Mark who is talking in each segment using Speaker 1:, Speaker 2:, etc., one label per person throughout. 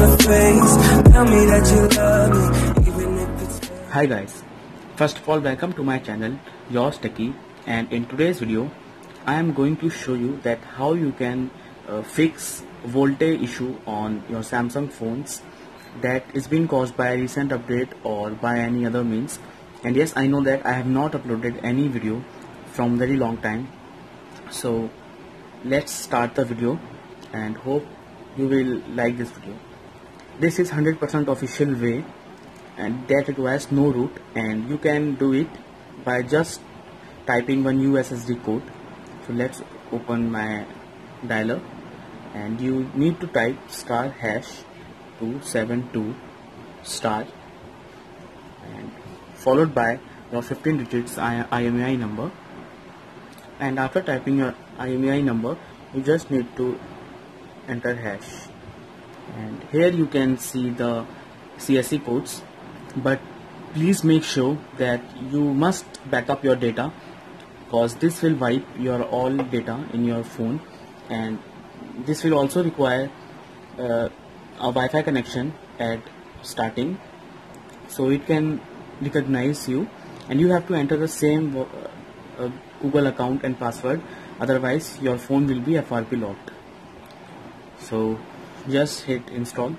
Speaker 1: the face. Tell me that you love me.
Speaker 2: Hi guys, first of all welcome to my channel Yourz Techy and in today's video I am going to show you that how you can uh, fix VoLTE issue on your Samsung phones that is being caused by a recent update or by any other means and yes I know that I have not uploaded any video from very long time so let's start the video and hope you will like this video this is 100% official way and that requires no root and you can do it by just typing one USSD code. So let's open my dialer and you need to type star hash 272 star and followed by your 15 digits IMEI number. And after typing your IMEI number you just need to enter hash and here you can see the CSC codes. But please make sure that you must back up your data because this will wipe your all data in your phone. And this will also require uh, a Wi-Fi connection at starting. So it can recognize you. And you have to enter the same uh, uh, Google account and password. Otherwise your phone will be FRP locked. So just hit install.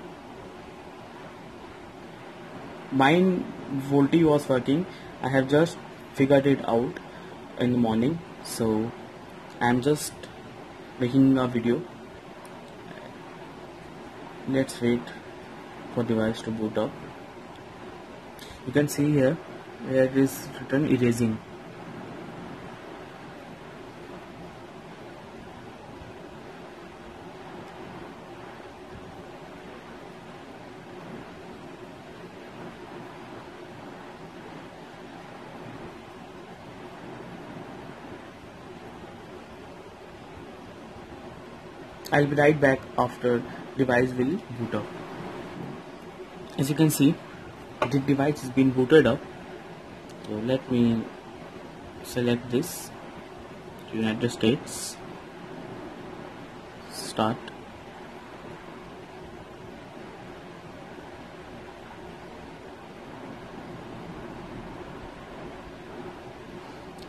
Speaker 2: Mine VoLTE was working. I have just figured it out in the morning. So I'm just making a video. Let's wait for device to boot up. You can see here where it is written erasing I'll be right back after device will boot up. As you can see, the device has been booted up. So let me select this United States. Start.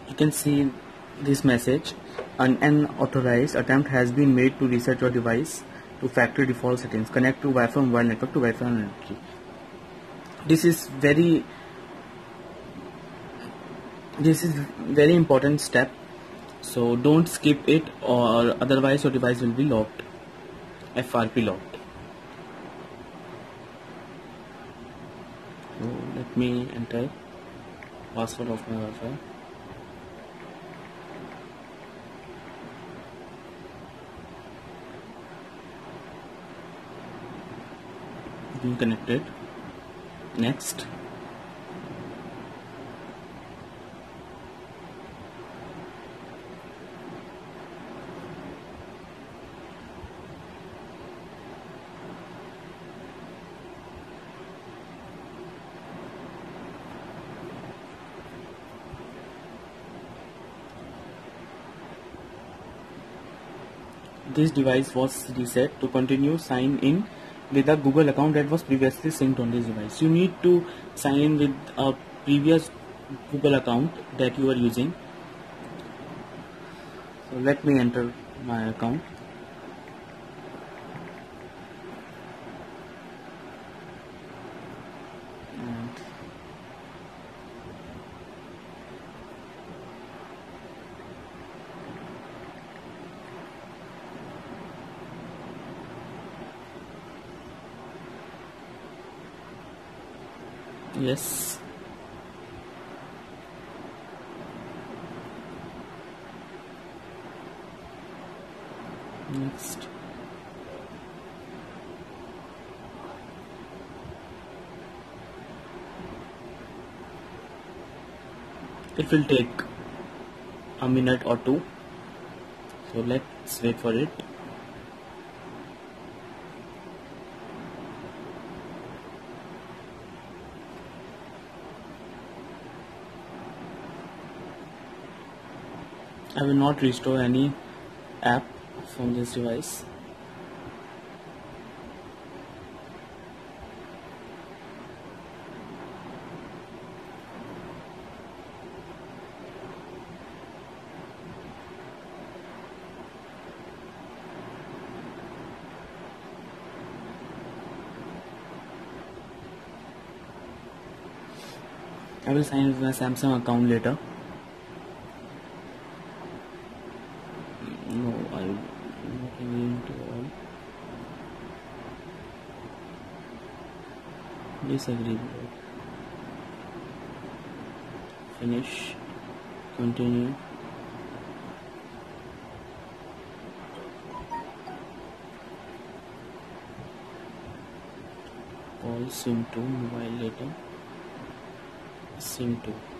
Speaker 2: You can see this message an unauthorized attempt has been made to reset your device to factory default settings. Connect to Wi-Fi mobile network to Wi-Fi network. This is very this is very important step. So don't skip it or otherwise your device will be locked. FRP locked. So let me enter password of my Wi-Fi. Being connected. Next. This device was reset to continue sign in with a Google account that was previously synced on this device. You need to sign in with a previous Google account that you are using. So let me enter my account. Yes. Next. It will take a minute or two. So let's wait for it I will not restore any app from this device I will sign in with my Samsung account later. No I am not agreeing to all. Disagree finish. Continue. Call sim2 mobile data. Sim2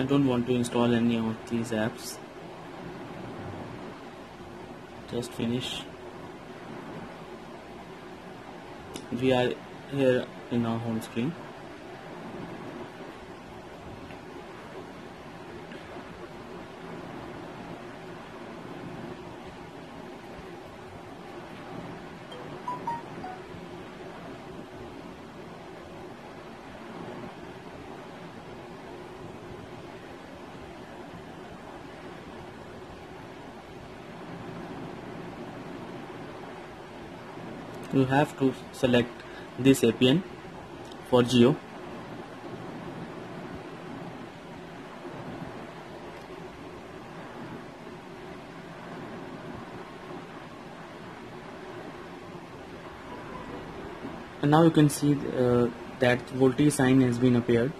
Speaker 2: I don't want to install any of these apps. Just finish. We are here in our home screen you have to select this APN for Jio and now you can see uh, that VoLTE sign has been appeared.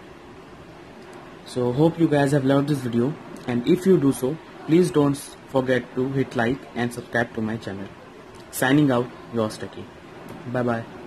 Speaker 2: So hope you guys have loved this video. And if you do so please don't forget to hit like and subscribe to my channel. Signing out Yourz Techy 拜拜。